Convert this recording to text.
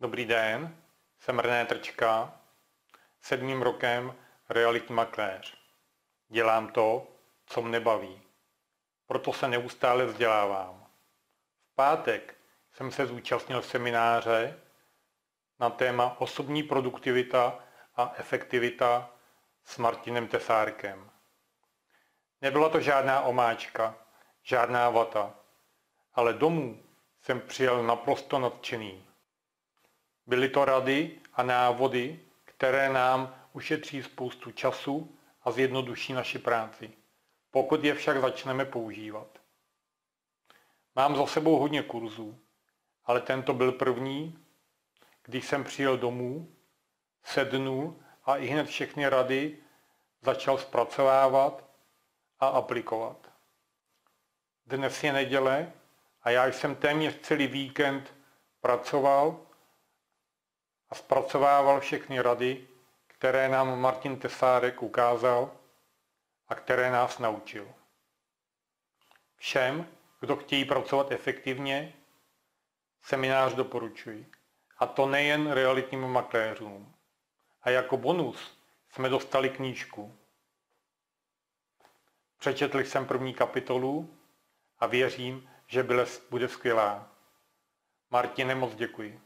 Dobrý den, jsem René Trčka, sedmým rokem realitní makléř. Dělám to, co mne baví. Proto se neustále vzdělávám. V pátek jsem se zúčastnil semináře na téma osobní produktivita a efektivita s Martinem Tesárkem. Nebyla to žádná omáčka, žádná vata, ale domů jsem přijel naprosto nadšený. Byly to rady a návody, které nám ušetří spoustu času a zjednoduší naši práci, pokud je však začneme používat. Mám za sebou hodně kurzů, ale tento byl první, když jsem přijel domů, sednul a i hned všechny rady začal zpracovávat a aplikovat. Dnes je neděle a já jsem téměř celý víkend pracoval a zpracovával všechny rady, které nám Martin Tesárek ukázal a které nás naučil. Všem, kdo chtějí pracovat efektivně, seminář doporučuji. A to nejen realitním makléřům. A jako bonus jsme dostali knížku. Přečetl jsem první kapitolu a věřím, že bude skvělá. Martine, moc děkuji.